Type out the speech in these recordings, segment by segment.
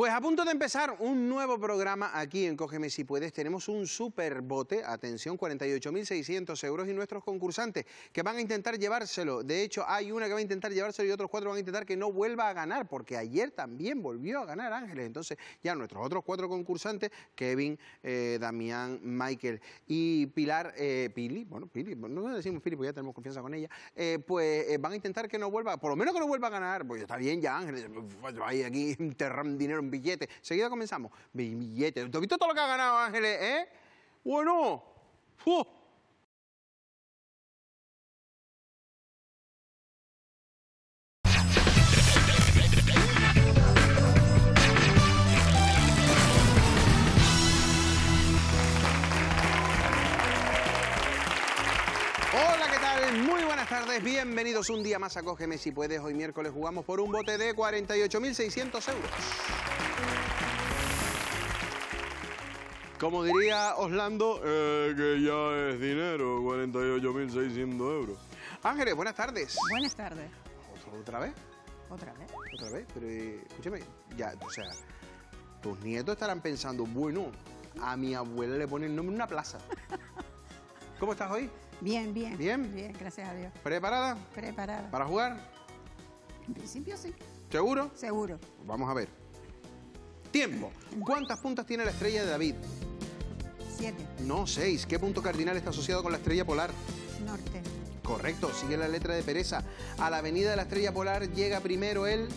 Pues a punto de empezar un nuevo programa aquí en Cógeme si puedes. Tenemos un super bote, atención, 48.600 euros y nuestros concursantes que van a intentar llevárselo. De hecho, hay una que va a intentar llevárselo y otros cuatro van a intentar que no vuelva a ganar, porque ayer también volvió a ganar Ángeles. Entonces, ya nuestros otros cuatro concursantes, Kevin, eh, Damián, Michael y Pilar, eh, Pili, bueno, Pili, no decimos Pili porque ya tenemos confianza con ella, eh, pues van a intentar que no vuelva, por lo menos que no vuelva a ganar, pues está bien ya Ángeles, hay aquí enterrando dinero en billetes. Seguida comenzamos. Billetes. ¿Tú has visto todo lo que ha ganado Ángeles, eh? Bueno. ¡fu! Hola, ¿qué tal? Muy buenas tardes, bienvenidos un día más a Cógeme si puedes. Hoy miércoles jugamos por un bote de 48.600 euros. Como diría Oslando, eh, que ya es dinero, 48.600 euros. Ángeles, buenas tardes. Buenas tardes. ¿Otra vez? Otra vez. ¿Otra vez? Pero eh, escúchame, ya, o sea, tus nietos estarán pensando, bueno, a mi abuela le ponen nombre en una plaza. ¿Cómo estás hoy? Bien, bien. ¿Bien? Bien, gracias a Dios. ¿Preparada Preparada. para jugar? En principio sí. ¿Seguro? Seguro. Vamos a ver. Tiempo. ¿Cuántas puntas tiene la estrella de David? Siete. No, seis. ¿Qué punto cardinal está asociado con la estrella polar? Norte. Correcto, sigue la letra de pereza. A la avenida de la estrella polar llega primero el...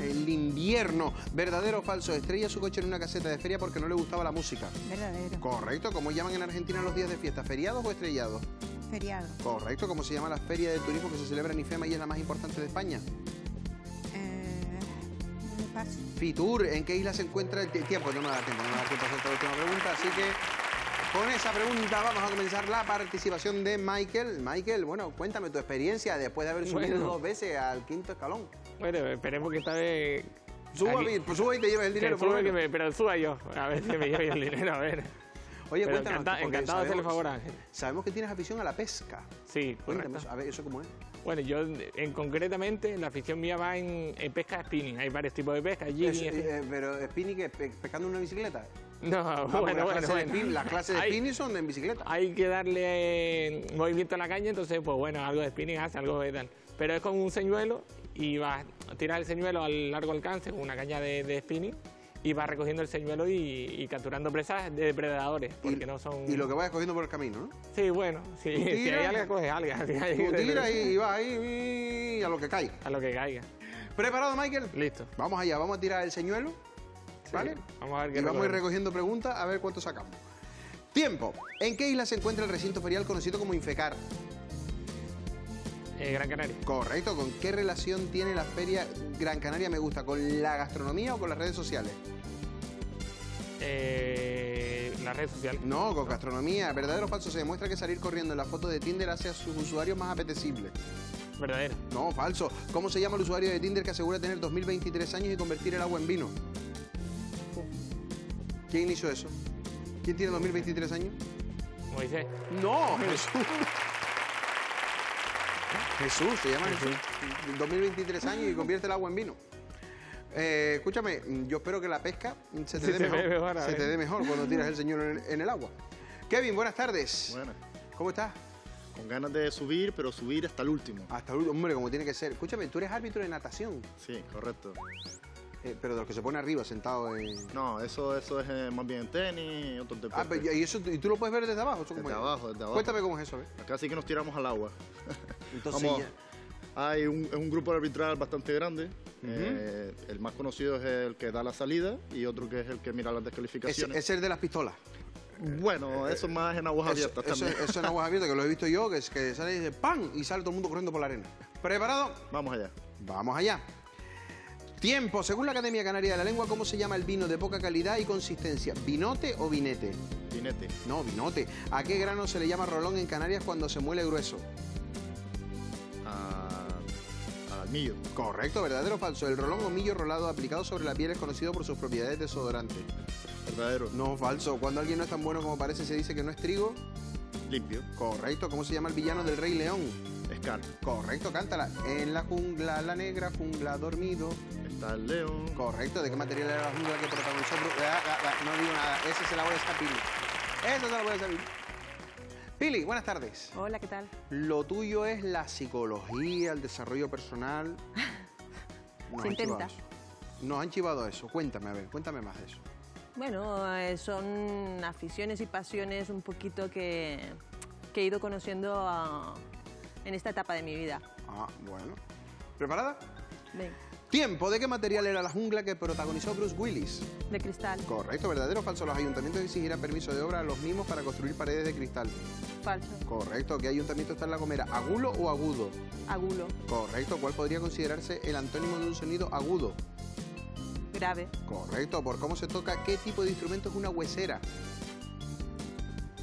El invierno. ¿Verdadero o falso? Estrella su coche en una caseta de feria porque no le gustaba la música. Verdadero. Correcto. ¿Cómo llaman en Argentina los días de fiesta? ¿Feriados o estrellados? Feriado. Correcto. ¿Cómo se llama la feria de turismo que se celebra en IFEMA y es la más importante de España? Fitur, ¿en qué isla se encuentra el ti- tiempo? No me da tiempo, no me da tiempo a hacer la última pregunta, así que con esa pregunta vamos a comenzar la participación de Michael. Michael, bueno, cuéntame tu experiencia después de haber subido Bueno. dos veces al quinto escalón. Bueno, esperemos que esta vez. Suba, pues suba y te lleves el que dinero. por lo suba, que me- pero suba yo. A ver si me llevo el dinero, a ver. Oye, Pero cuéntanos. encanta- encantado de hacerle favor a Ángel. Sabemos que tienes afición a la pesca. Sí, Cuéntame, correcto. a ver, ¿eso cómo es? Bueno, yo en concretamente la afición mía va en, en pesca spinning. Hay varios tipos de pesca, Es- eh, pero Spinning, pe- pescando en una bicicleta. No, Ah, bueno, las, bueno, clases las clases de Hay- spinning son en bicicleta. Hay que darle eh, movimiento a la caña, entonces, pues bueno, algo de spinning hace, algo de tal. Pero es con un señuelo y vas a tirar el señuelo al largo alcance con una caña de, de spinning y vas recogiendo el señuelo y, y capturando presas de depredadores, porque y, no son... y lo que vayas cogiendo por el camino, ¿no? Sí, bueno, sí, Tú si hay algas, coges algas. si hay- Tú tiras y, vas ahí a lo que caiga. A lo que caiga. ¿Preparado, Michael? Listo. Vamos allá, vamos a tirar el señuelo, ¿vale? Vamos a ver qué Y vamos a ir recogiendo preguntas a ver cuánto sacamos. Tiempo. ¿En qué isla se encuentra el recinto ferial conocido como Infecar? Eh, Gran Canaria. Correcto. ¿Con qué relación tiene la feria Gran Canaria Me Gusta? ¿Con la gastronomía o con las redes sociales? Eh, la red social. No, con gastronomía. ¿Verdadero o falso? Se demuestra que salir corriendo en la foto de Tinder hace a sus usuarios más apetecibles. Verdadera. No, falso. ¿Cómo se llama el usuario de Tinder que asegura tener 2023 años y convertir el agua en vino? ¿Quién hizo eso? ¿Quién tiene 2023 años? Moisés. No, Jesús. Jesús, se llama Jesús. 2023 años y convierte el agua en vino. Eh, escúchame, yo espero que la pesca se te Se dé te mejor, dé mejor, a se te dé mejor cuando tiras el señor en, en el agua. Kevin, buenas tardes. Bueno, ¿Cómo estás? con ganas de subir, pero subir hasta el último. Hasta el último, hombre, como tiene que ser. Escúchame, tú eres árbitro de natación, Sí, correcto. Eh, pero de los que se pone arriba, sentado en... No, eso, eso es eh, más bien tenis y otros Ah, pero, ¿y, eso, ¿Y tú lo puedes ver desde abajo? ¿Eso Desde es? abajo, desde abajo. Cuéntame cómo es eso, ¿ves? Acá sí que nos tiramos al agua. Entonces Vamos, ya- hay un, es un grupo arbitral bastante grande. Eh, el más conocido es el que da la salida y otro que es el que mira las es, descalificaciones. es el de las pistolas. Bueno, eso más en aguas Eso, abiertas eso, también. eso en aguas abiertas, que lo he visto yo, que, es, que sale y dice ¡pam! y sale todo el mundo corriendo por la arena. ¿Preparado? Vamos allá. Vamos allá. Tiempo. Según la Academia Canaria de la Lengua, ¿cómo se llama el vino de poca calidad y consistencia? ¿Vinote o vinete? Jinete. No, vinote. ¿A qué grano se le llama rolón en Canarias cuando se muele grueso? a- al millo. Correcto, verdadero o falso. El rolón o millo rolado aplicado sobre la piel es conocido por sus propiedades desodorantes. Verdadero. No, falso. Cuando alguien no es tan bueno como parece, se dice que no es trigo. Limpio. Correcto. ¿Cómo se llama el villano del Rey León? Scar. Correcto, cántala. En la jungla, la negra jungla, dormido. Correcto, ¿de qué material era la jungla que protagonizó Bru- Ah, ah, ah, No digo nada, ese se la voy a Pili. Esa se la voy a a Pili. Pili, buenas tardes. Hola, ¿qué tal? Lo tuyo es la psicología, el desarrollo personal. Nos Se han chivado intenta. eso. Nos han chivado eso. Cuéntame, a ver, cuéntame más de eso. Bueno, eh, son aficiones y pasiones un poquito que, que he ido conociendo en esta etapa de mi vida. Ah, bueno. ¿Preparada? Ven, Tiempo, ¿de qué material era la jungla que protagonizó Bruce Willis? de cristal, Correcto, verdadero o falso. Los ayuntamientos exigirán permiso de obra a los mismos para construir paredes de cristal. falso, Correcto, ¿qué ayuntamiento está en La Gomera? ¿Agulo o agudo? agulo, Correcto, ¿cuál podría considerarse el antónimo de un sonido agudo? grave, Correcto, ¿por cómo se toca qué tipo de instrumento es una huesera?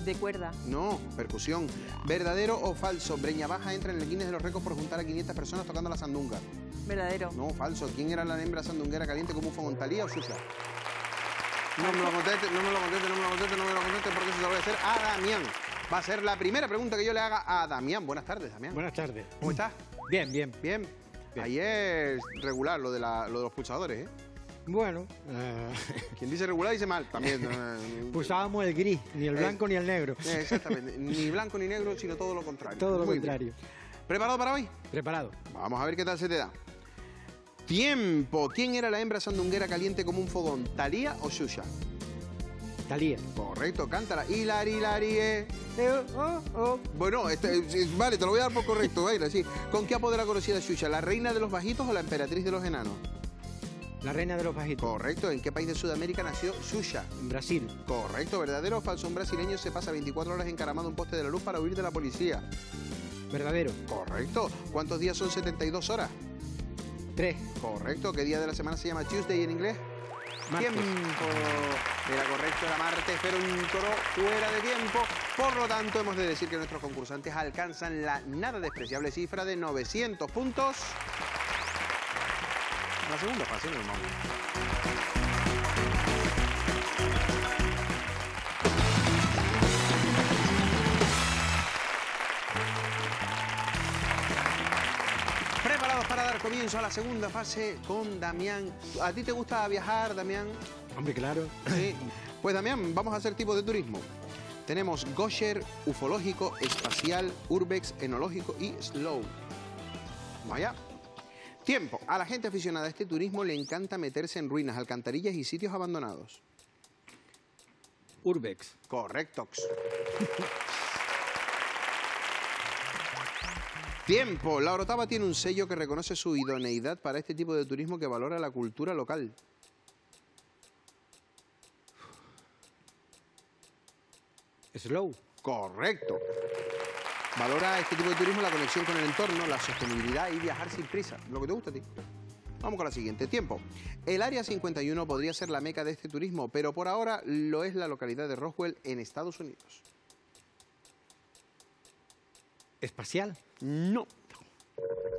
de cuerda, No, percusión. ¿Verdadero o falso? Breña Baja entra en el Guinness de los récords por juntar a 500 personas tocando la sandunga. Verdadero, No, falso. ¿Quién era la hembra sandunguera caliente como fogón? ¿Talía o Susa? No me lo conteste, no me lo conteste, no me lo conteste, no me lo conteste porque eso se lo voy a hacer a Damián. Va a ser la primera pregunta que yo le haga a Damián. Buenas tardes, Damián. Buenas tardes. ¿Cómo estás? Bien, bien. Bien. Bien. Ayer regular lo de, la- lo de los pulsadores, ¿eh? Bueno, eh, Quien dice regular dice mal también. pulsábamos el gris, ni el Eh, blanco ni el negro. eh, Exactamente. Ni blanco ni negro, sino todo lo contrario. Todo lo Muy bien. contrario. ¿Preparado para hoy? Preparado. Vamos a ver qué tal se te da. Tiempo. ¿Quién era la hembra sandunguera caliente como un fogón? ¿Talía o Shusha? Talía. Correcto, cántala. Hilari, hilari, eh. oh, oh. Bueno, este, eh, vale, te lo voy a dar por correcto, baila, sí. ¿Con qué apodo era conocida Shusha? ¿La reina de los bajitos o la emperatriz de los enanos? La reina de los bajitos. Correcto. ¿En qué país de Sudamérica nació Shusha? En Brasil. Correcto, verdadero o falso. Un brasileño se pasa 24 horas encaramado a un poste de la luz para huir de la policía. Verdadero. Correcto. ¿Cuántos días son 72 horas? Tres. Correcto. ¿Qué día de la semana se llama Tuesday en inglés? Martes. Tiempo. Era correcto, era martes, pero un toro fuera de tiempo. Por lo tanto, hemos de decir que nuestros concursantes alcanzan la nada despreciable cifra de 900 puntos. La segunda fase, normal. Preparados comienzo a la segunda fase con Damián. ¿A ti te gusta viajar, Damián? Hombre, claro. Sí. Pues Damián, vamos a hacer tipos de turismo. Tenemos Gosher, ufológico, espacial, urbex, enológico y slow. Vamos allá. Tiempo. A la gente aficionada a este turismo le encanta meterse en ruinas, alcantarillas y sitios abandonados. Urbex. Correctox. Tiempo. La Orotava tiene un sello que reconoce su idoneidad para este tipo de turismo que valora la cultura local. Slow. Correcto. Valora este tipo de turismo la conexión con el entorno, la sostenibilidad y viajar sin prisa. Lo que te gusta a ti. Vamos con la siguiente. Tiempo. El Área 51 podría ser la meca de este turismo, pero por ahora lo es la localidad de Roswell en Estados Unidos. Espacial. No.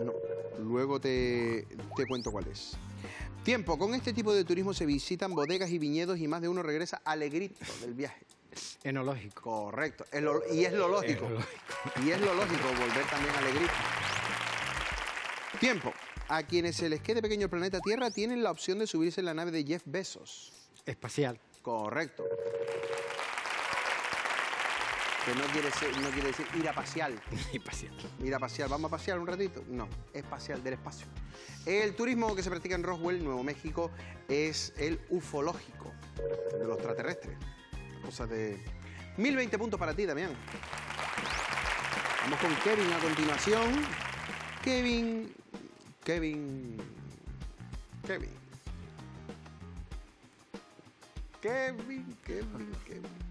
No. Luego te, te cuento cuál es. Tiempo. Con este tipo de turismo se visitan bodegas y viñedos y más de uno regresa alegrito del viaje. Enológico. Correcto. Y es lo lógico. Y es lo lógico volver también alegrito. Tiempo. A quienes se les quede pequeño el planeta Tierra tienen la opción de subirse en la nave de Jeff Bezos. Espacial. Correcto. Que no quiere, ser- no quiere decir ir a pasear. Ir a pasear, ¿vamos a pasear un ratito? No, espacial, del espacio. El turismo que se practica en Roswell, Nuevo México, es el ufológico, de los extraterrestres. Cosas de... 1020 puntos para ti, Damián. Vamos con Kevin a continuación. Kevin... Kevin... Kevin. Kevin, Kevin, Kevin.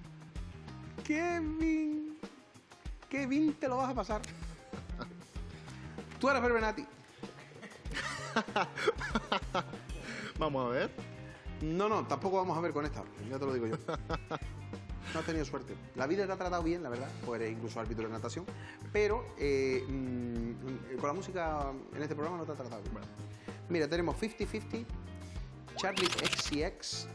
Kevin. Kevin, te lo vas a pasar. Tú eres Berbenati. Vamos a ver. No, no, tampoco vamos a ver con esta. Ya te lo digo yo. No has tenido suerte. La vida te ha tratado bien, la verdad. Pues eres incluso árbitro de natación. Pero eh, mm, con la música en este programa no te ha tratado bien. Mira, tenemos 50-50, Charlie XCX,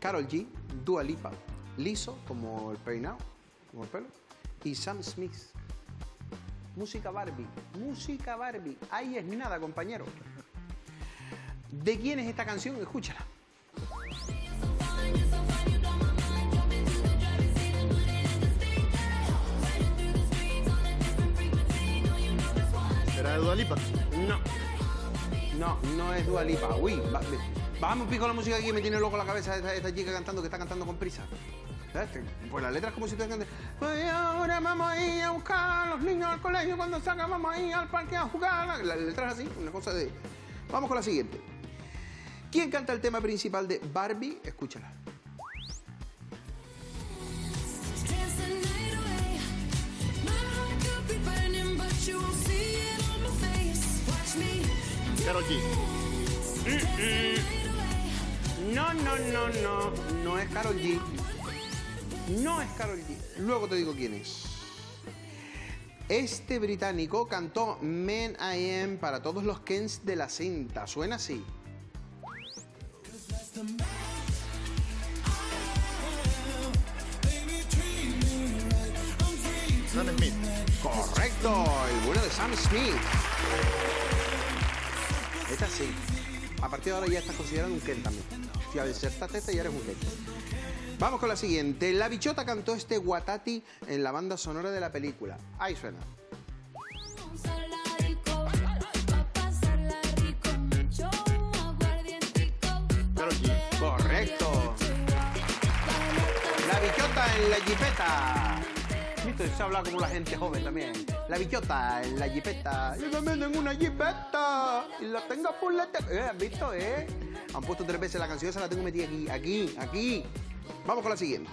Carol G, Dua Lipa, Liso, como el peinado, como el pelo, y Sam Smith. Música Barbie, música Barbie. Ahí es nada, compañero. ¿De quién es esta canción? Escúchala. ¿Será de Dua Lipa? No. No, no es Dua Lipa. Uy, ba- bájame un pico la música aquí me tiene loco la cabeza esta, esta chica cantando que está cantando con prisa. Pues la letra es como si te cante. Pues ahora vamos a ir a buscar a los niños al colegio cuando salgan vamos a ir al parque a jugar. La, la letra es así, una cosa de. Vamos con la siguiente. ¿Quién canta el tema principal de Barbie? Escúchala. Karol G. dance the night away. No, no, no, no. No es Carol G. No es Carol G. Luego te digo quién es. Este británico cantó Men I Am para todos los Kens de la cinta. Suena así. Sam Smith. Correcto, el bueno de Sam Smith. Esta sí. A partir de ahora ya estás considerado un Ken también. Si acertaste esta ya eres un Ken. Vamos con la siguiente. La bichota cantó este Watati en la banda sonora de la película. Ahí suena. La. Correcto. La bichota en la jipeta. Se habla como la gente joven también. La bichota en la jipeta. Yo también tengo una jipeta. Y la tengo puleta. Eh, ¿Has visto, eh? Han puesto tres veces la canción, esa la tengo metida aquí, aquí, aquí. Vamos con la siguiente.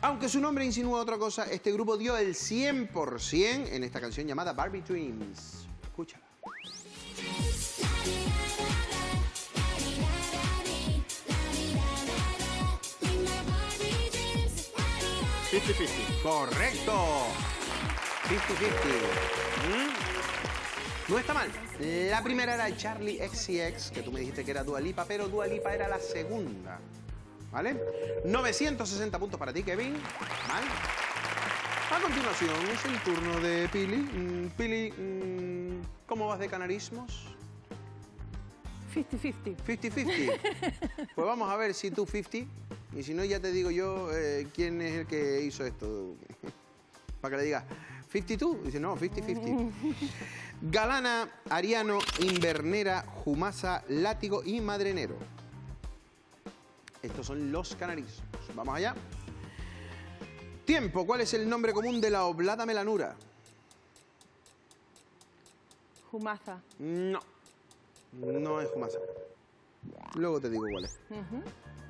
Aunque su nombre insinúa otra cosa, este grupo dio el 100% en esta canción llamada Barbie Dreams. Escúchala. 50-50. Correcto. 50-50. ¿Mm? No está mal. La primera era Charlie XCX, que tú me dijiste que era Dua Lipa, pero Dua Lipa era la segunda. ¿Vale? 960 puntos para ti, Kevin. ¿Vale? A continuación es el turno de Pili. Mm, Pili, mm, ¿cómo vas de canarismos? 50-50. 50-50. Pues vamos a ver si tú 50. Y si no, ya te digo yo eh, quién es el que hizo esto. Para que le digas, 52. Dice, no, 50-50. Galana, Ariano, Invernera, Jumasa, Látigo y Madrenero. Estos son los canarismos. Vamos allá. Tiempo. ¿Cuál es el nombre común de la oblada melanura? Jumaza. No. No es Jumasa. Luego te digo cuál es.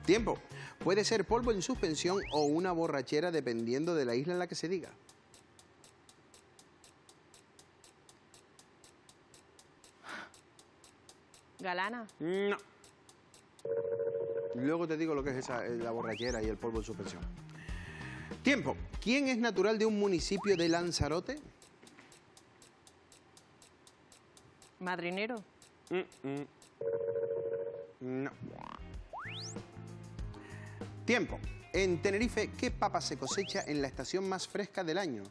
Tiempo. Puede ser polvo en suspensión o una borrachera dependiendo de la isla en la que se diga. Galana. No. Luego te digo lo que es esa, eh, la borrachera y el polvo en suspensión. Tiempo. ¿Quién es natural de un municipio de Lanzarote? Madrinero. No. Tiempo. En Tenerife, ¿qué papa se cosecha en la estación más fresca del año?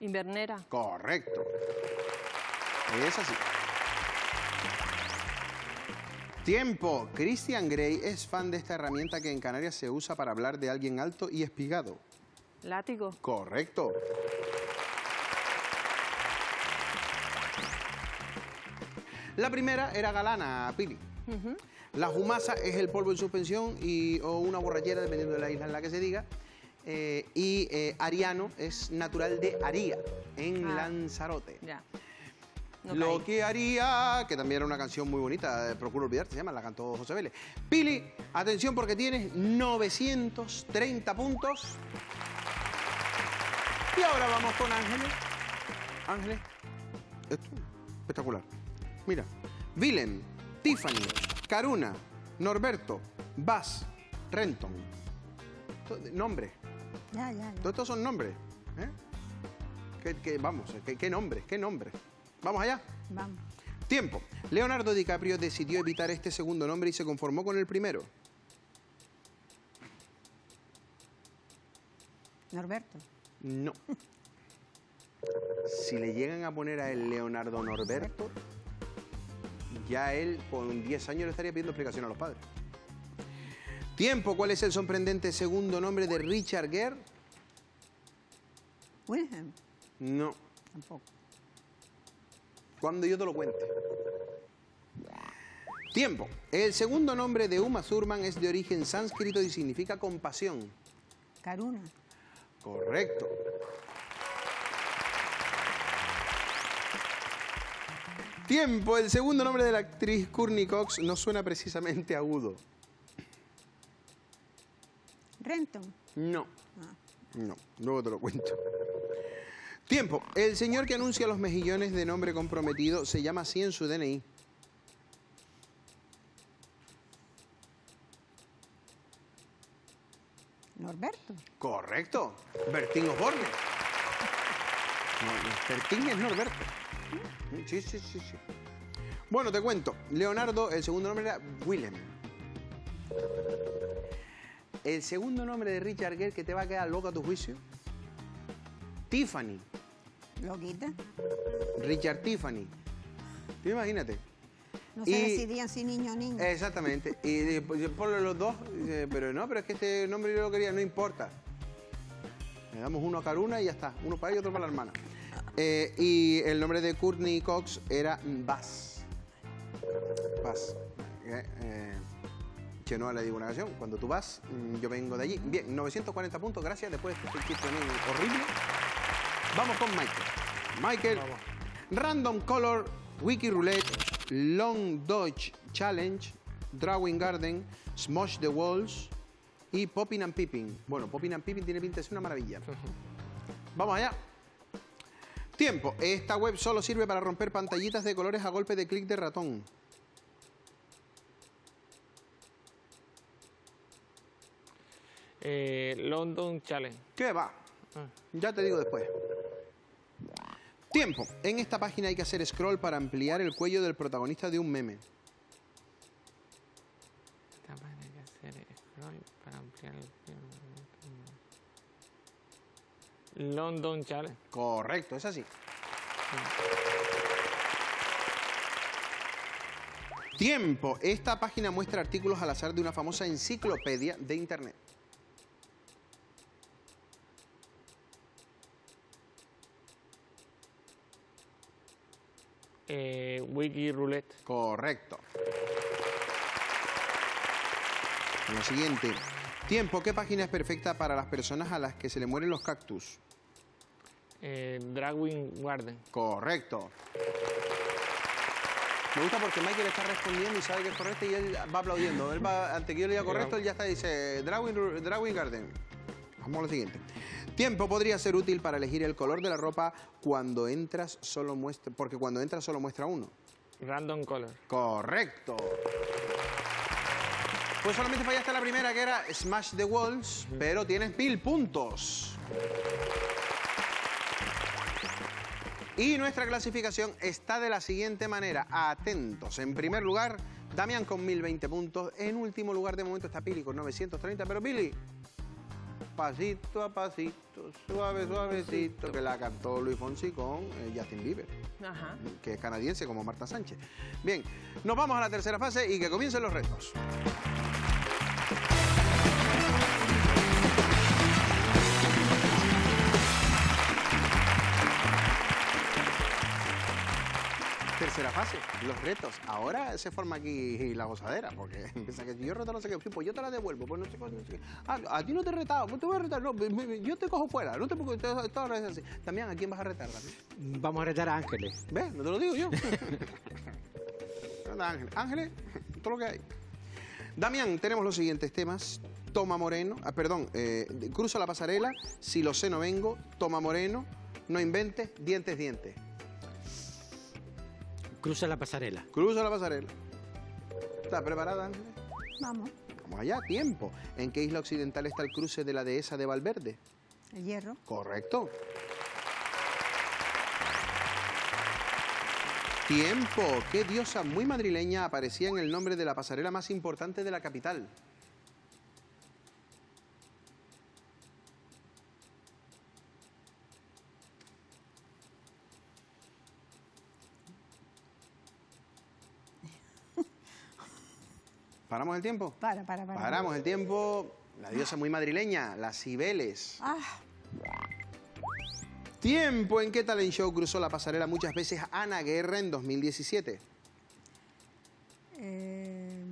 Invernera. Correcto. Es así. Tiempo. Christian Grey es fan de esta herramienta que en Canarias se usa para hablar de alguien alto y espigado. Látigo. Correcto. La primera era galana, Pili. La jumasa es el polvo en suspensión y, o una borrachera, dependiendo de la isla en la que se diga. Eh, y eh, Ariano es natural de Aría, en Ah. Lanzarote. Ya. No Lo que haría, que también era una canción muy bonita, eh, Procuro olvidarte, se llama, la cantó José Vélez. Pili, atención porque tienes 930 puntos. Y ahora vamos con Ángeles. Ángeles, esto espectacular. Mira, Willem, Tiffany, Caruna, Norberto, Bas, Renton. To- Nombres, Ya, ya, ya. todos estos son nombres. ¿eh? ¿Qué, qué- vamos, ¿qué, qué nombres? ¿Qué nombres? Vamos allá. Vamos. Tiempo. Leonardo DiCaprio decidió evitar este segundo nombre y se conformó con el primero. Norberto. No. Si le llegan a poner a él Leonardo Norberto, ya él con 10 años le estaría pidiendo explicación a los padres. Tiempo, ¿cuál es el sorprendente segundo nombre de Richard Gere? Wilhelm, No, tampoco. Cuando yo te lo cuente. Tiempo. El segundo nombre de Uma Thurman es de origen sánscrito y significa compasión. Karuna, Correcto. Tiempo. El segundo nombre de la actriz Courtney Cox no suena precisamente agudo. Renton, No. No, luego te lo cuento. Tiempo. El señor que anuncia los mejillones de nombre comprometido se llama así en su DNI. Norberto, Correcto. Bertín Osborne. No, Bertín es Norberto. Sí, sí, sí, sí. Bueno, te cuento. Leonardo, el segundo nombre era Willem. El segundo nombre de Richard Gere que te va a quedar loco a tu juicio. Tiffany. Loquita. Richard Tiffany. Tú imagínate. No se Y- decidían si niño o niña. Exactamente. Y ponle los dos, pero no, pero es que este nombre yo lo quería, no importa. Le damos uno a Karuna y ya está. Uno para ella y otro para la hermana. Eh, y el nombre de Courtney Cox era Bass. Bass. Eh, eh, Chenoa le digo una canción. Cuando tú vas, mm, yo vengo de allí. Bien, 940 puntos, gracias. Después de este chiste horrible. Vamos con Michael. Michael, Random Color, Wiki Roulette, Long Dodge Challenge, Drawing Garden, Smosh the Walls y Popping and Pipping. Bueno, Popping and Pipping tiene pinta de ser una maravilla. Vamos allá. Tiempo. Esta web solo sirve para romper pantallitas de colores a golpe de clic de ratón. Eh, London Challenge. ¿Qué va? Ya te digo después. Tiempo. En esta página hay que hacer scroll para ampliar el cuello del protagonista de un meme. Esta página hay que hacer scroll para ampliar el London Challenge. Correcto, es así. Tiempo. Esta página muestra artículos al azar de una famosa enciclopedia de Internet. Eh, Wiki Roulette. Correcto. Lo siguiente. Tiempo. ¿Qué página es perfecta para las personas a las que se le mueren los cactus? Eh, Dragwing Garden. Correcto. Me gusta porque Michael está respondiendo y sabe que es correcto y él va aplaudiendo. Él va, ante que yo le diga correcto, él ya está y dice Drawing Garden. Vamos a lo siguiente. Tiempo podría ser útil para elegir el color de la ropa cuando entras solo muestra, porque cuando entras solo muestra uno. Random Color. Correcto. Pues solamente fallaste la primera que era Smash the Walls, pero tienes mil puntos. Y nuestra clasificación está de la siguiente manera. Atentos. En primer lugar, Damián con 1020 puntos. En último lugar, de momento, está Pili con 930. Pero Pili, pasito a pasito, suave, suavecito, que la cantó Luis Fonsi con eh, Justin Bieber Ajá. que es canadiense como Marta Sánchez. Bien, nos vamos a la tercera fase y que comiencen los retos. Tercera fase, los retos. Ahora se forma aquí la gozadera, porque piensa que yo reto no sé qué, pues yo te la devuelvo, pues no sé qué, no sé qué. Ah, a ti no te he retado, pues te voy a retar, no, yo te cojo fuera, no te esto ahora es así. También, ¿a quién vas a retar, Damián? Vamos a retar a Ángeles. ¿Ves? No te lo digo yo. Ángeles. Ángeles, todo lo que hay. Damián, tenemos los siguientes temas. Toma Moreno, ah, perdón, eh, cruzo la pasarela, si lo sé no vengo, toma Moreno, no inventes, dientes, dientes. Cruza la pasarela. Cruzo la pasarela. ¿Estás preparada? Vamos, Vamos allá, tiempo. ¿En qué isla occidental está el cruce de la dehesa de Valverde? el hierro. Correcto. Tiempo. ¿Qué diosa muy madrileña aparecía en el nombre de la pasarela más importante de la capital? ¿Paramos el tiempo? Para, para, para. Paramos el tiempo. La diosa muy madrileña, las Cibeles. Ah, Tiempo en que Talent Show cruzó la pasarela muchas veces Ana Guerra en 2017. eh,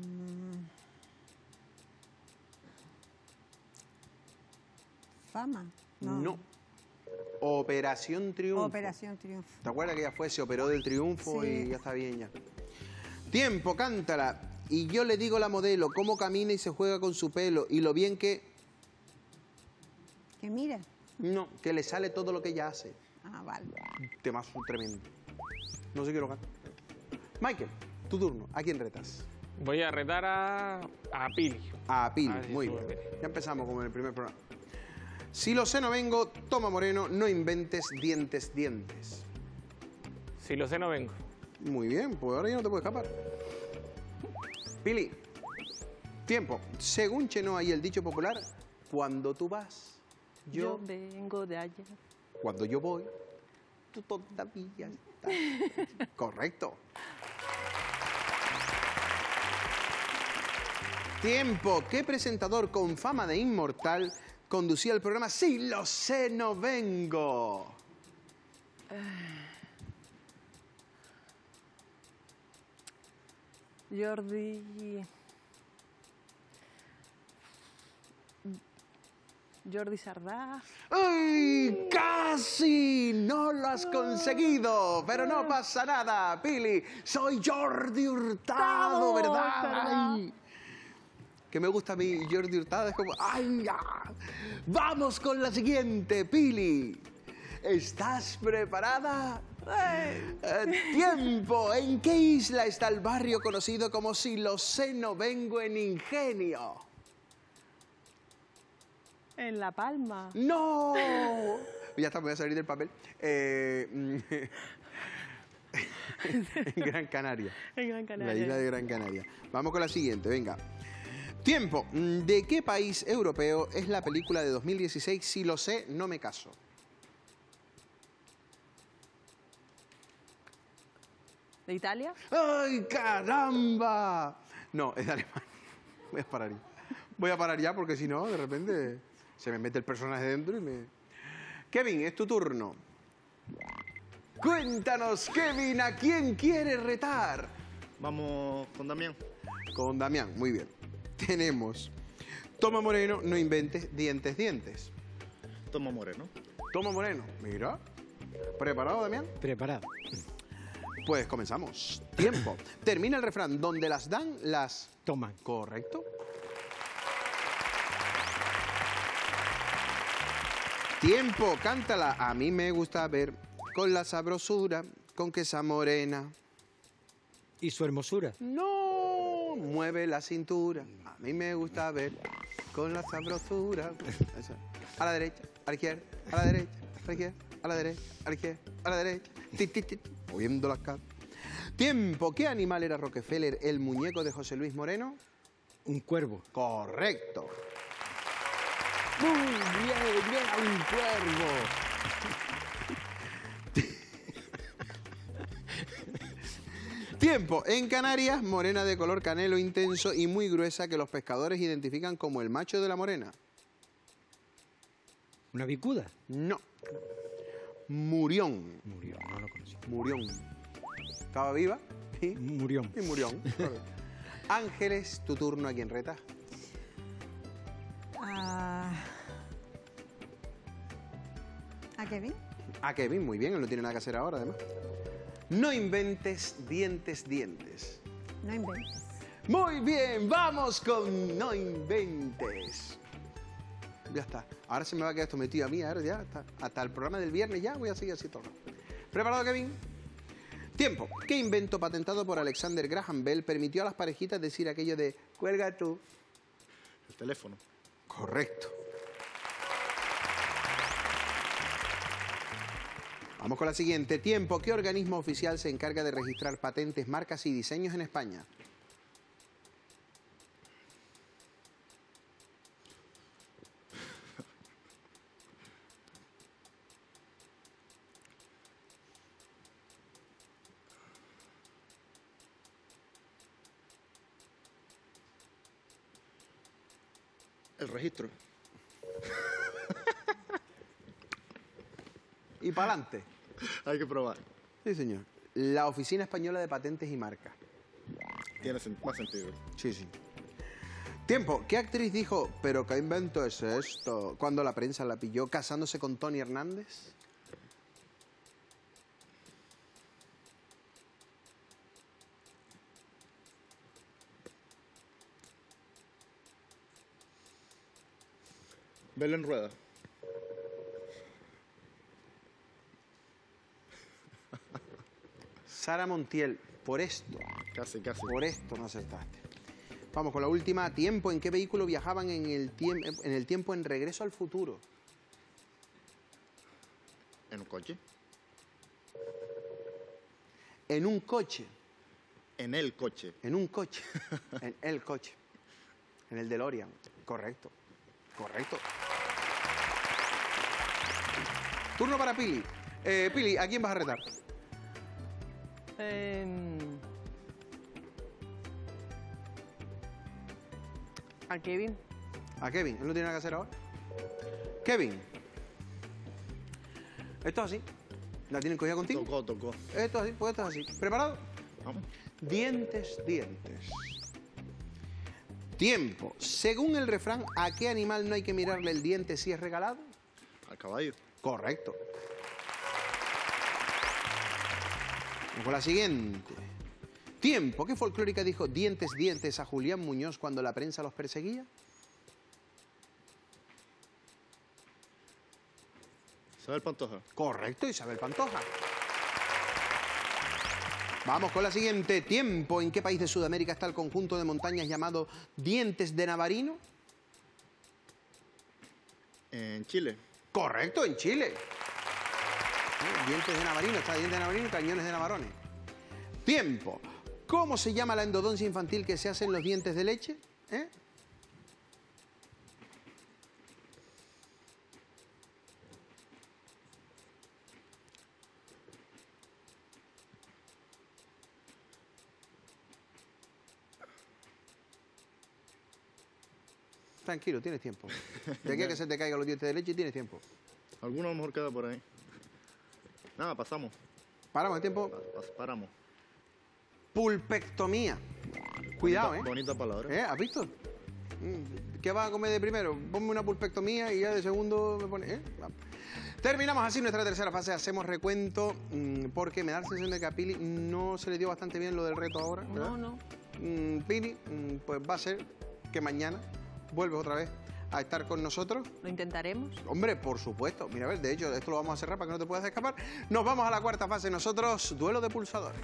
fama. No. No. Operación Triunfo. Operación Triunfo. ¿Te acuerdas que ya fue? Se operó del triunfo Sí. y ya está bien ya. Tiempo, cántala. Y yo le digo a la modelo cómo camina y se juega con su pelo y lo bien que... Que mire. No, que le sale todo lo que ella hace. Ah, vale. Temazo tremendo. No sé qué lo canta. Michael, tu turno. ¿A quién retas? Voy a retar a, a Pili. A Pili. A ver si Muy bien. Ya empezamos como en el primer programa. Si lo sé no vengo, toma moreno, no inventes dientes, dientes. Si lo sé, no vengo. Muy bien, pues ahora ya no te puedes escapar. Pili, tiempo. Según Chenoa y el dicho popular, cuando tú vas, Yo yo, vengo de allá. cuando yo voy, tú todavía estás. Correcto. Tiempo. ¿Qué presentador con fama de inmortal conducía el programa Si lo sé, no vengo? Jordi. Jordi Sardá. ¡Ay! ¡Casi! No lo has conseguido, pero no pasa nada, Pili. Soy Jordi Hurtado. ¿verdad? Ay. Que me gusta a mí Jordi Hurtado, es como... ¡Ay, ya! Vamos con la siguiente, Pili. ¿Estás preparada? Eh, tiempo. ¿En qué isla está el barrio conocido como Si lo sé no vengo en ingenio? En La Palma. ¡No! Ya está, me voy a salir del papel. Eh, en Gran Canaria. En Gran Canaria. La isla de Gran Canaria. Vamos con la siguiente, venga. Tiempo. ¿De qué país europeo es la película de 2016? Si lo sé, no me caso. ¿De Italia? ¡Ay, caramba! No, es de Alemania. Voy a parar ya. Voy a parar ya porque si no, de repente se me mete el personaje dentro y me... Kevin, es tu turno. Cuéntanos, Kevin, ¿a quién quieres retar? Vamos con Damián. Con Damián, muy bien. Tenemos Toma Moreno, no inventes dientes, dientes. Toma Moreno. Toma Moreno, mira. ¿Preparado, Damián? Preparado. Pues comenzamos. Tiempo. Termina el refrán. Donde las dan, las... Toman. ¿Correcto? Tiempo, cántala. A mí me gusta ver con la sabrosura con que esa morena. Y su hermosura. No, mueve la cintura. A mí me gusta ver con la sabrosura. Eso. A la derecha, a la izquierda, a la derecha, a la izquierda, a la derecha, a la izquierda, a la derecha. Moviendo las caras. Tiempo, ¿qué animal era Rockefeller, el muñeco de José Luis Moreno? Un cuervo. Correcto. Muy bien, era un cuervo. Tiempo. En Canarias, morena de color canelo intenso y muy gruesa que los pescadores identifican como el macho de la morena. Una bicuda. No. Murión. Murió, no lo conocí. Murión. Estaba viva y, Murió. y murión. Ángeles, tu turno a quien reta. Ah, ¿A Kevin? A Kevin, muy bien, él no tiene nada que hacer ahora, además. No inventes dientes, dientes. No inventes. Muy bien, vamos con no inventes. Ya está. Ahora se me va a quedar esto metido a mí, ahora ya está. Hasta el programa del viernes ya voy a seguir así todo. ¿Preparado, Kevin? Tiempo. ¿Qué invento patentado por Alexander Graham Bell permitió a las parejitas decir aquello de cuelga tú? El teléfono. Correcto. Vamos con la siguiente. Tiempo. ¿Qué organismo oficial se encarga de registrar patentes, marcas y diseños en España? El registro. Y para adelante. Hay que probar. Sí, señor. La Oficina Española de Patentes y Marcas. Tiene más sentido. Sí, sí. Tiempo. ¿Qué actriz dijo, pero qué invento es esto? Cuando la prensa la pilló casándose con Tony Hernández. Belén Rueda. Sara Montiel. Por esto, Casi, casi. por esto no acertaste. Vamos con la última. Tiempo. ¿En qué vehículo viajaban en el, en el tiempo en Regreso al Futuro? En un coche. En un coche. En el coche. En un coche. En el coche. En el DeLorean. Correcto. Correcto. Turno para Pili. Eh, Pili, ¿a quién vas a retar? Em, a Kevin. A Kevin. Él no tiene nada que hacer ahora. Kevin. Esto es así. ¿La tienen cogida contigo? Tocó, tocó. Esto es así, pues esto es así. ¿Preparado? Vamos. Dientes, dientes. Tiempo. Según el refrán, ¿a qué animal no hay que mirarle el diente si es regalado? Al caballo. Correcto. Vamos con la siguiente. Tiempo. ¿Qué folclórica dijo dientes, dientes a Julián Muñoz cuando la prensa los perseguía? Isabel Pantoja. Correcto, Isabel Pantoja. Vamos con la siguiente. Tiempo. ¿En qué país de Sudamérica está el conjunto de montañas llamado Dientes de Navarino? En Chile. Correcto, en Chile. Eh, Dientes de Navarino, está Dientes de Navarino y Cañones de Navarones. Tiempo. ¿Cómo se llama la endodoncia infantil que se hace en los dientes de leche? ¿Eh? Tranquilo, tienes tiempo. De aquí a que se te caigan los dientes de leche, tienes tiempo. Alguno a lo mejor queda por ahí. Nada, pasamos. Paramos el tiempo. Pa- pas- paramos. Pulpectomía. Cuidado, bonita, ¿eh? Bonita palabra. ¿Eh? ¿Has visto? Mm, ¿Qué vas a comer de primero? Ponme una pulpectomía y ya de segundo me pone... ¿eh? Vamos. Terminamos así nuestra tercera fase, hacemos recuento mm, porque me da la sensación de que a Pili no se le dio bastante bien lo del reto ahora. ¿verdad? No, no. Mm, Pili, pues va a ser que mañana vuelves otra vez a estar con nosotros. Lo intentaremos. Hombre, por supuesto. Mira, a ver, de hecho, esto lo vamos a cerrar para que no te puedas escapar. Nos vamos a la cuarta fase nosotros, duelo de pulsadores.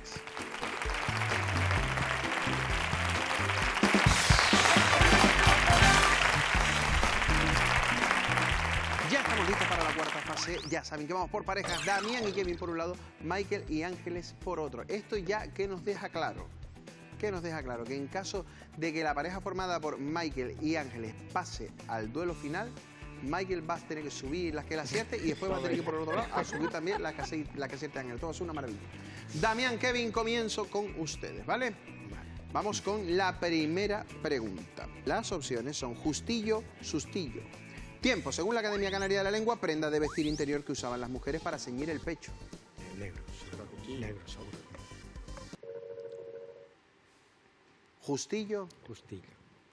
Ya estamos listos para la cuarta fase. Ya saben que vamos por parejas. Damián y Kevin por un lado, Michael y Ángeles por otro. Esto ya que nos deja claro. ¿Qué nos deja claro? Que en caso de que la pareja formada por Michael y Ángeles pase al duelo final, Michael va a tener que subir las que él acierte y después va a tener que ir por el otro lado a subir también las que, las que acierte Ángel. Todo es una maravilla. Damián, Kevin, comienzo con ustedes, ¿vale? Vamos con la primera pregunta. Las opciones son justillo, sustillo. Tiempo, según la Academia Canaria de la Lengua, prenda de vestir interior que usaban las mujeres para ceñir el pecho. Eh, negro, seguro. Negro, seguro. Justillo, Justillo.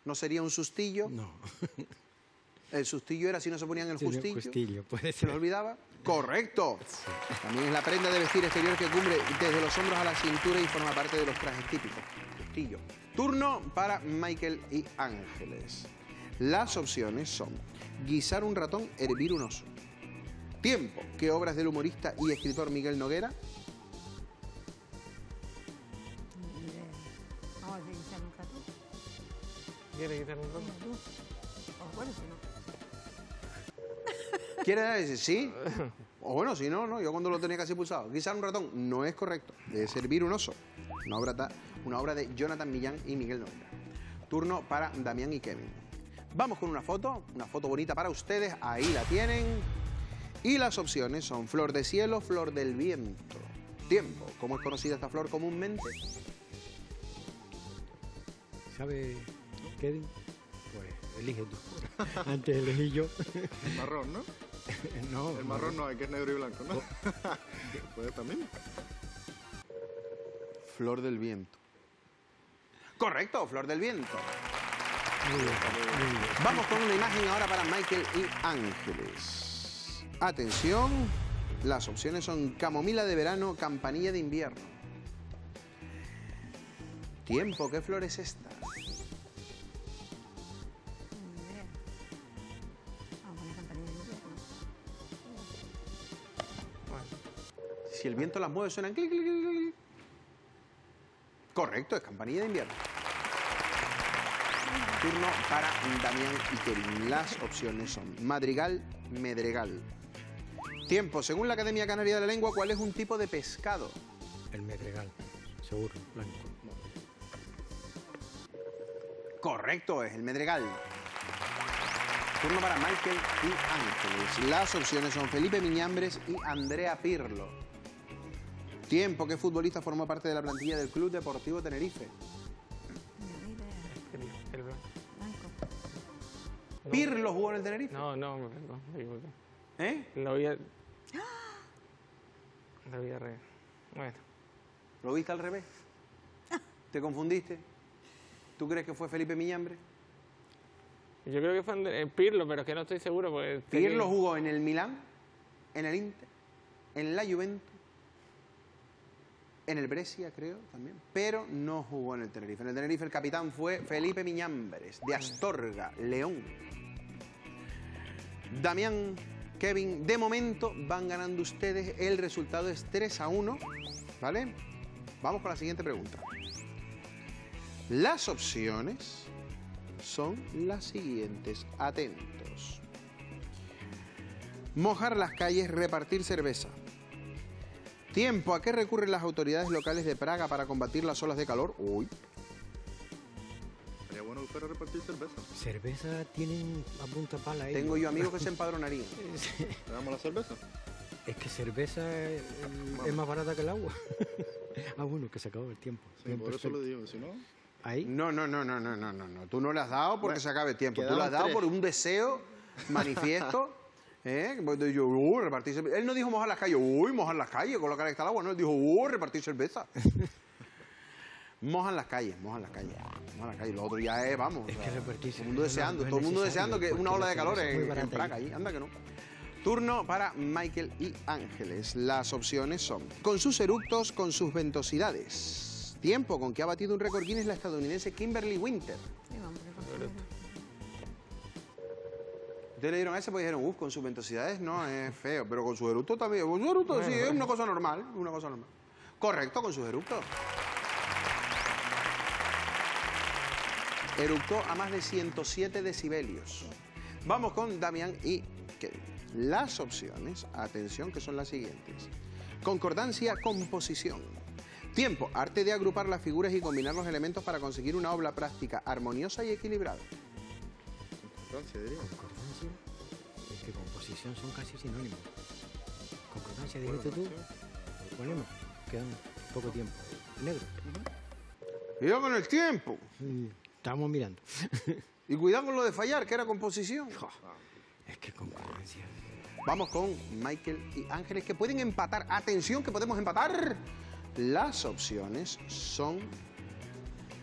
¿no sería un sustillo? No. El sustillo era si no se ponían el justillo. Justillo, puede ¿Se ser. les olvidaba? Correcto. También es la prenda de vestir exterior que cubre desde los hombros a la cintura y forma parte de los trajes típicos. Justillo. Turno para Michael y Ángeles. Las opciones son guisar un ratón, hervir un oso. Tiempo. ¿Qué obras del humorista y escritor Miguel Noguera? ¿Quieres quitar un tú. O bueno, si no. ¿Quiere decir sí? O bueno, si no, no. Yo cuando lo tenía casi pulsado. Guisar un ratón no es correcto. Debe servir un oso. Una obra, ta- una obra de Jonathan Millán y Miguel Noguera. Turno para Damián y Kevin. Vamos con una foto, una foto bonita para ustedes. Ahí la tienen. Y las opciones son flor de cielo, flor del viento. Tiempo. ¿Cómo es conocida esta flor comúnmente? ¿Sabe, Kevin? Pues elige tú. Antes elegí yo. El marrón, ¿no? no, El marrón no, hay que es negro y blanco, ¿no? pues también. Flor del viento. Correcto, flor del viento. Muy bien, muy bien. Vamos con una imagen ahora para Michael y Ángeles. Atención, las opciones son camomila de verano, campanilla de invierno. Tiempo, ¿qué flor es esta? Si el viento las mueve, suenan clic, clic, clic. Correcto, es campanilla de invierno. Turno para Damián y Kevin. Las opciones son madrigal, medregal. Tiempo, según la Academia Canaria de la Lengua, ¿cuál es un tipo de pescado? El medregal, seguro, blanco. Correcto, es el medregal. Turno para Michael y Ángeles. Las opciones son Felipe Miñambres y Andrea Pirlo. Tiempo, ¿qué futbolista formó parte de la plantilla del Club Deportivo Tenerife? Ni idea. El, el blanco. Blanco. No. ¿Pirlo jugó en el Tenerife? No, no, me, equivoqué. ¿Eh? Lo vi al... Lo vi al revés. Bueno, ¿Lo viste al revés? ¿Te confundiste? ¿Tú crees que fue Felipe Miñambres? yo creo que fue en, en Pirlo, pero es que no estoy seguro. Porque Pirlo jugó en el Milán, en el Inter, en la Juventus, en el Brescia, creo, también, pero no jugó en el Tenerife. En el Tenerife el capitán fue Felipe Miñambres, de Astorga, León. Damián, Kevin, de momento van ganando ustedes. El resultado es 3 a 1, ¿vale? Vamos con la siguiente pregunta. Las opciones son las siguientes. Atentos. Mojar las calles, repartir cerveza. Tiempo. ¿A qué recurren las autoridades locales de Praga para combatir las olas de calor? Uy. Sería bueno que fuera a repartir cerveza. Cerveza tienen a punta pala ahí. Tengo yo amigos que se empadronarían. ¿Le damos la cerveza? Es que cerveza es, es más barata que el agua. ah, bueno, que se acabó el tiempo. Sí, Bien, por eso lo perfecto. digo, si no... Ahí. No, no, no, no, no, no, no, no. Tú no le has dado porque Bueno, se acabe el tiempo. Tú le quedaban has dado tres. por un deseo manifiesto. ¿eh? Porque yo, uy, repartir cerveza. Él no dijo mojar las calles. Uy, mojar las calles con lo que está el agua. No, él dijo, uy, repartir cerveza. mojan las calles, mojan las calles. Mojan las calles. Lo otro ya es, vamos. Es o que repartir Todo el mundo deseando, todo el mundo deseando que una ola la de calor en, en Praga. Allí. Anda que no. Turno para Michael y Ángeles. Las opciones son con sus eructos, con sus ventosidades. Tiempo con que ha batido un récord Guinness la estadounidense Kimberly Winter. Sí, vamos Ustedes le dieron a ese porque dijeron, uff, con sus ventosidades no es feo, pero con sus eructos también. Con sus eructos sí, es una cosa normal, una cosa normal. Correcto, con sus eructos. Eructó a más de 107 decibelios. Vamos con Damián y Kevin. Las opciones, atención, que son las siguientes. Concordancia, composición. Tiempo, arte de agrupar las figuras y combinar los elementos para conseguir una obra plástica armoniosa y equilibrada. Diría. Composición son casi sinónimos. Concordancia, dijiste tú. Ponemos. Quedan poco tiempo. Negro. Cuidado con el tiempo. Mm, Estamos mirando. Y cuidado con lo de fallar, que era composición. es que concordancia. Vamos con Michael y Ángeles, que pueden empatar. Atención, que podemos empatar. Las opciones son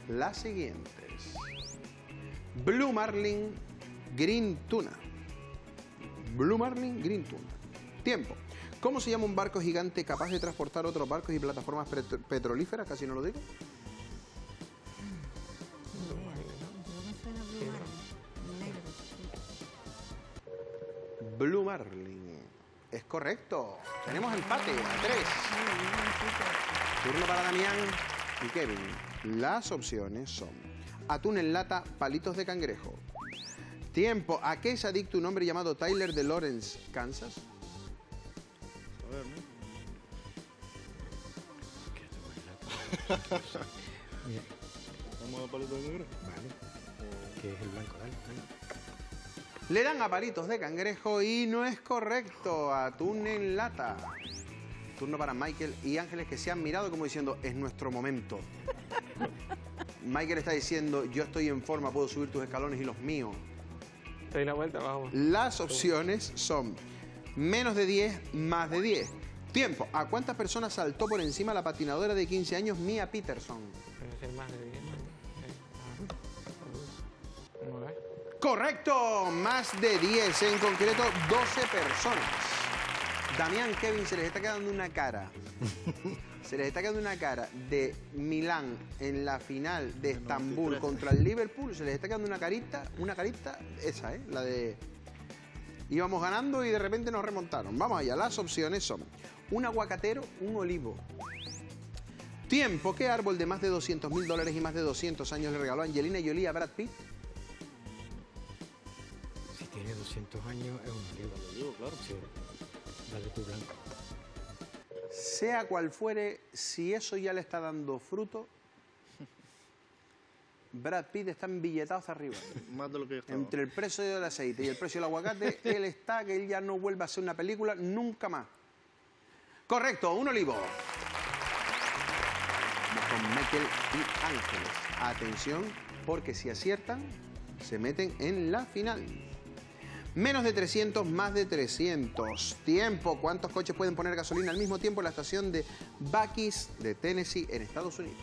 las siguientes. Blue Marlin, Green Tuna. Blue Marlin, Green Tuna. Tiempo. ¿Cómo se llama un barco gigante capaz de transportar otros barcos y plataformas petro- petrolíferas? Casi no lo digo. Blue Marlin. Blue. Es correcto. Tenemos empate a tres. Turno para Damián y Kevin. Las opciones son atún en lata, palitos de cangrejo. Tiempo. ¿A qué es adicto un hombre llamado Tyler de Lawrence, Kansas? A ver, ¿no? Vamos a palito de negro. vale. Que es el blanco, dale. dale. Le dan a palitos de cangrejo y no es correcto. Atún en lata. Turno para Michael y Ángeles que se han mirado como diciendo, es nuestro momento. Michael está diciendo, yo estoy en forma, puedo subir tus escalones y los míos. La vuelta, vamos. Las opciones son menos de 10, más de 10. Tiempo. ¿A cuántas personas saltó por encima la patinadora de 15 años Mia Peterson? Debe ser más de 10. ¿no? Vamos a ver. Correcto, más de 10, en concreto 12 personas. Damián, Kevin, se les está quedando una cara. Se les está quedando una cara de Milán en la final de Estambul 93. contra el Liverpool. Se les está quedando una carita, una carita, esa, ¿eh? La de... Íbamos ganando y de repente nos remontaron. Vamos allá, las opciones son un aguacatero, un olivo. Tiempo, ¿qué árbol de más de 200 mil dólares y más de 200 años le regaló Angelina Jolie a Brad Pitt? Si tiene 200 años es un olivo. Claro. Sí. Dale tu blanco. Sea cual fuere, si eso ya le está dando fruto, Brad Pitt está embilletado hasta arriba. Más de lo que yo estaba. Entre el precio del aceite y el precio del aguacate, él está que él ya no vuelve a hacer una película nunca más. Correcto, un olivo. Vamos con Michael y Ángeles. Atención, porque si aciertan, se meten en la final. Menos de 300, más de 300. Tiempo. ¿Cuántos coches pueden poner gasolina al mismo tiempo en la estación de Bucky's de Tennessee en Estados Unidos?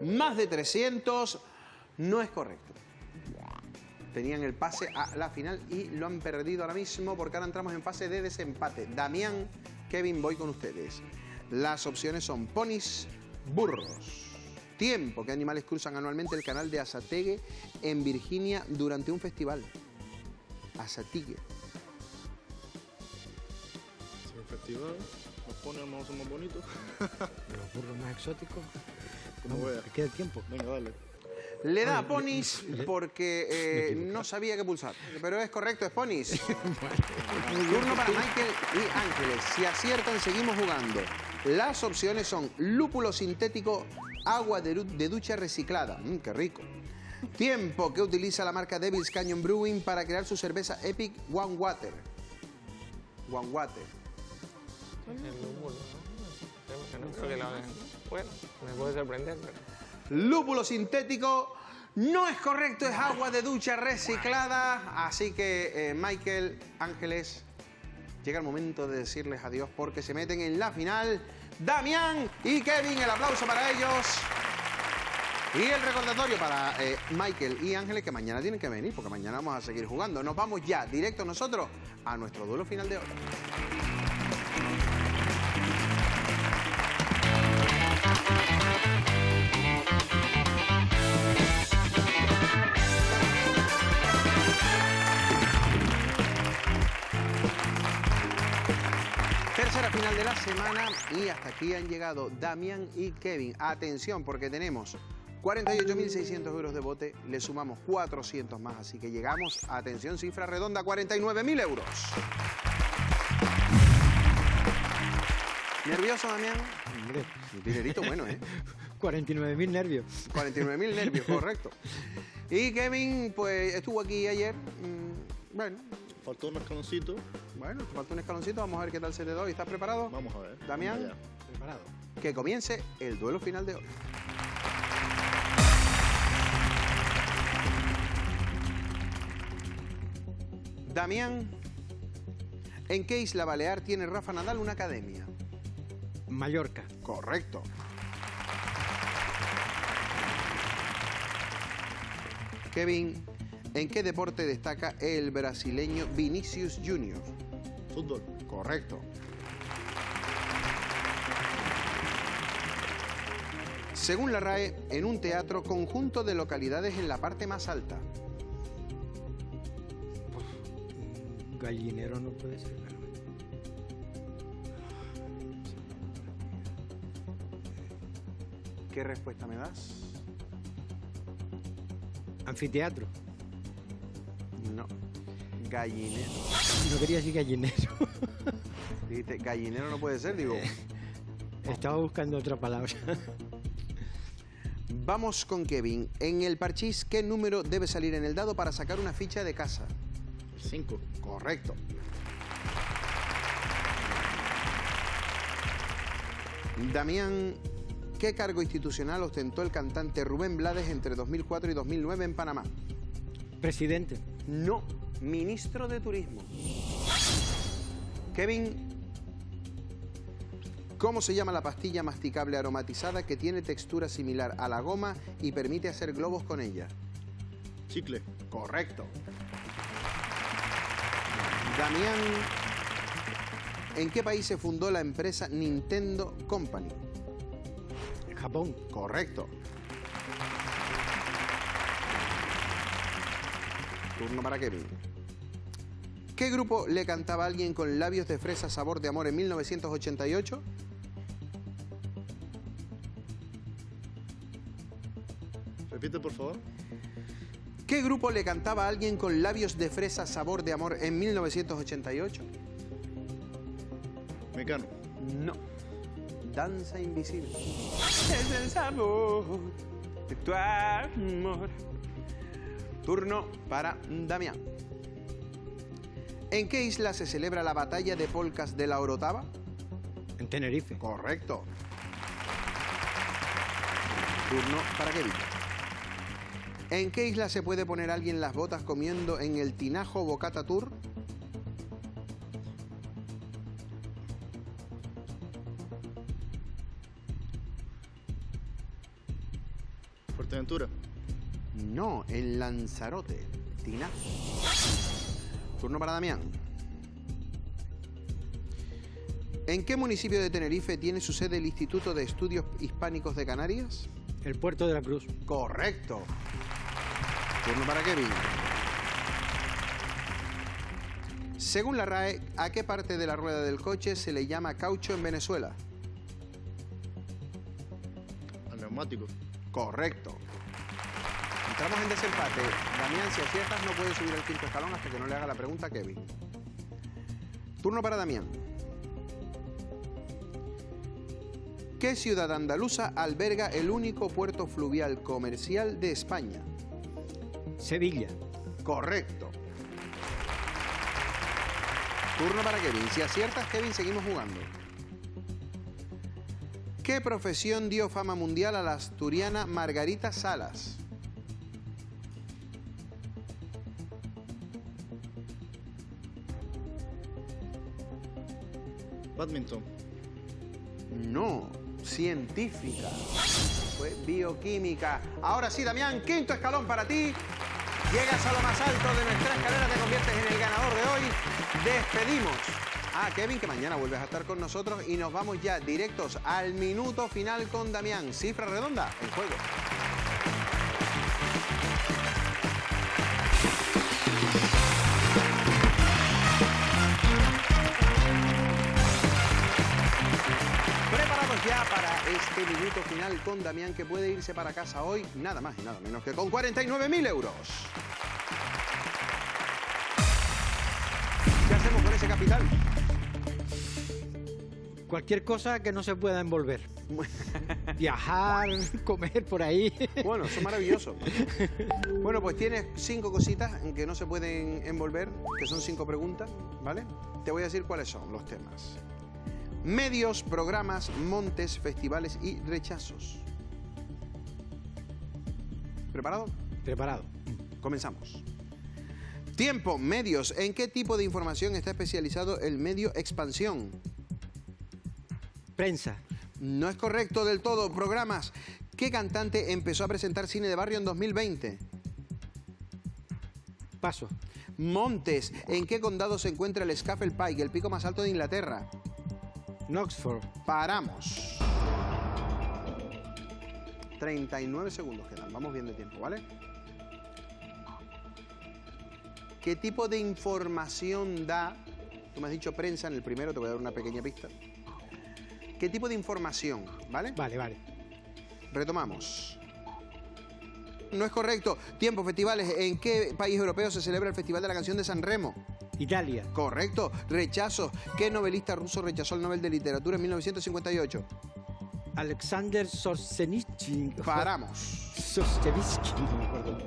Más de 300 no es correcto. Tenían el pase a la final y lo han perdido ahora mismo porque ahora entramos en fase de desempate. Damián, Kevin, voy con ustedes. Las opciones son ponis, burros. Tiempo. ¿Qué animales cruzan anualmente el canal de Azategue en Virginia durante un festival? Azategue. Si el festival nos pone a más bonitos. Los burros más exóticos. Te queda tiempo. Venga, dale. Le da a ponis porque eh, no sabía qué pulsar. Pero es correcto, es ponis. Turno para Michael y Ángeles. Si aciertan, seguimos jugando. Las opciones son lúpulo sintético, agua de, du- de ducha reciclada. Mm, qué rico. Tiempo que utiliza la marca Devil's Canyon Brewing para crear su cerveza Epic One Water. One Water. Bueno, me puede sorprender, pero... Lúpulo sintético no es correcto, es agua de ducha reciclada. Así que, eh, Michael, Ángeles, llega el momento de decirles adiós porque se meten en la final. Damián y Kevin, el aplauso para ellos. Y el recordatorio para eh, Michael y Ángeles que mañana tienen que venir porque mañana vamos a seguir jugando. Nos vamos ya directo nosotros a nuestro duelo final de hoy. Final de la semana y hasta aquí han llegado Damián y Kevin. Atención porque tenemos 48.600 euros de bote, le sumamos 400 más, así que llegamos, atención, cifra redonda, 49.000 euros. ¿Nervioso, Damián? Hombre, Un dinerito bueno, ¿eh? 49.000 nervios. 49.000 nervios, correcto. Y Kevin, pues estuvo aquí ayer. mm, Bueno, Faltó un escaloncito. bueno, te falta un escaloncito, vamos a ver qué tal se te da hoy. ¿Estás preparado? Vamos a ver. Damián. Preparado. que comience el duelo final de hoy. Damián, ¿en qué isla balear tiene Rafa Nadal una academia? Mallorca. Correcto. Kevin, ¿en qué deporte destaca el brasileño Vinicius Junior? Fútbol. Correcto. Según la RAE, en un teatro, conjunto de localidades en la parte más alta. Mm, Gallinero no puede ser. ¿Qué respuesta me das? Anfiteatro. No. Gallinero. No quería decir gallinero. Dijiste, gallinero no puede ser, digo. Estaba buscando otra palabra. Vamos con Kevin. En el parchís, ¿qué número debe salir en el dado para sacar una ficha de casa? 5. Correcto. Damián, ¿qué cargo institucional ostentó el cantante Rubén Blades entre 2004 y 2009 en Panamá? Presidente. No, ministro de Turismo. Kevin, ¿cómo se llama la pastilla masticable aromatizada que tiene textura similar a la goma y permite hacer globos con ella? Chicle. Correcto. Damián, ¿en qué país se fundó la empresa Nintendo Company? Japón. Correcto. Turno para Kevin. ¿Qué grupo le cantaba a alguien con labios de fresa sabor de amor en 1988? Repite, por favor. ¿Qué grupo le cantaba a alguien con labios de fresa sabor de amor en 1988? Mecano. No. Danza invisible. Es el sabor de tu amor. Turno para Damián. ¿En qué isla se celebra la batalla de polcas de la Orotava? En Tenerife. Correcto. Turno para Kevin. ¿En qué isla se puede poner alguien las botas comiendo en el Tinajo Bocata Tour? Fuerteventura. No, en Lanzarote, Tinajo. Turno para Damián. ¿En qué municipio de Tenerife tiene su sede el Instituto de Estudios Hispánicos de Canarias? El puerto de la Cruz. Correcto. Turno para Kevin. Según la RAE, ¿a qué parte de la rueda del coche se le llama caucho en Venezuela? Al neumático. Correcto. Entramos en desempate. Damián, si aciertas, no puede subir al quinto escalón hasta que no le haga la pregunta a Kevin. Turno para Damián. ¿Qué ciudad andaluza alberga el único puerto fluvial comercial de España? Sevilla. Correcto. Turno para Kevin. Si aciertas, Kevin, seguimos jugando. ¿Qué profesión dio fama mundial a la asturiana Margarita Salas? Badminton. No, científica. Fue bioquímica. Ahora sí, Damián, quinto escalón para ti. Llegas a lo más alto de nuestra escalera, te conviertes en el ganador de hoy. Despedimos a Kevin, que mañana vuelves a estar con nosotros y nos vamos ya directos al minuto final con Damián. Cifra redonda, en juego. Este minuto final con Damián que puede irse para casa hoy nada más y nada menos que con 49.000 euros. ¿Qué hacemos con ese capital? Cualquier cosa que no se pueda envolver. Viajar, comer por ahí. Bueno, eso es maravilloso. Bueno, pues tienes cinco cositas en que no se pueden envolver, que son cinco preguntas, ¿vale? Te voy a decir cuáles son los temas. Medios, programas, montes, festivales y rechazos. ¿Preparado? Preparado. Comenzamos. Tiempo, medios. ¿En qué tipo de información está especializado el medio Expansión? Prensa. No es correcto del todo. Programas. ¿Qué cantante empezó a presentar cine de barrio en 2020? Paso. Montes. ¿En qué condado se encuentra el Scafell Pike, el pico más alto de Inglaterra? Knoxford. Paramos. 39 segundos quedan. Vamos bien de tiempo, ¿vale? ¿Qué tipo de información da? Tú me has dicho prensa en el primero, te voy a dar una pequeña pista. ¿Qué tipo de información? ¿Vale? Vale, vale. Retomamos. No es correcto. Tiempo, festivales. ¿En qué país europeo se celebra el Festival de la Canción de San Remo? Italia. Correcto. Rechazo. ¿Qué novelista ruso rechazó el Nobel de Literatura en 1958? Alexander Solzhenitsyn. Paramos. Solzhenitsyn, no me acuerdo.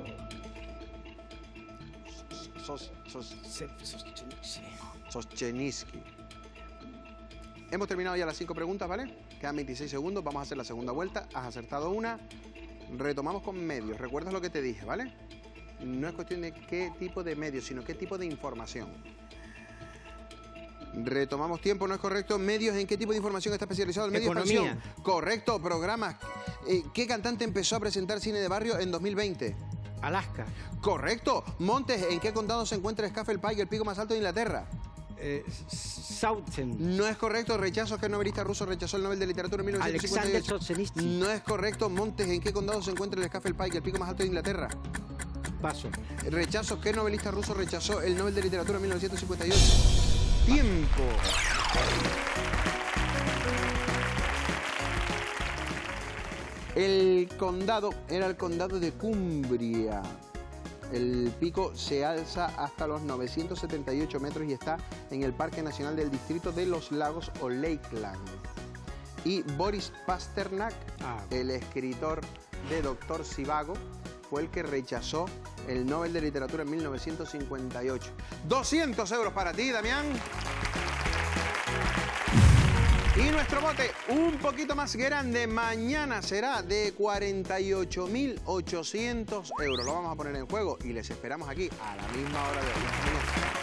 Solzhenitsyn. Soschenitsky. hemos terminado ya las cinco preguntas, ¿vale? Quedan 26 segundos, vamos a hacer la segunda vuelta. Has acertado una. Retomamos con medios. ¿Recuerdas lo que te dije, ¿vale? No es cuestión de qué tipo de medios, sino qué tipo de información. Retomamos tiempo, ¿no es correcto? ¿Medios en qué tipo de información está especializado el medio de Economía. expansión? Correcto, programas. Eh, ¿Qué cantante empezó a presentar cine de barrio en 2020? Alaska. Correcto. Montes, ¿en qué condado se encuentra Scafell Pike, el pico más alto de Inglaterra? Eh, Southern. No es correcto. Rechazo que el novelista ruso rechazó el Nobel de Literatura en Alexander 1958. Solzhenitsyn. No es correcto. Montes, ¿en qué condado se encuentra el Scafell Pike, el pico más alto de Inglaterra? Paso. Rechazo que novelista ruso rechazó el Nobel de Literatura en 1958. Tiempo. El condado era el condado de Cumbria. El pico se alza hasta los 978 metros y está en el Parque Nacional del Distrito de los Lagos o Lakeland. Y Boris Pasternak, Ah. el escritor de Doctor Sivago, fue el que rechazó el Nobel de Literatura en 1958. 200 euros para ti, Damián. Y nuestro bote, un poquito más grande, mañana será de 48.800 euros. Lo vamos a poner en juego y les esperamos aquí a la misma hora de hoy.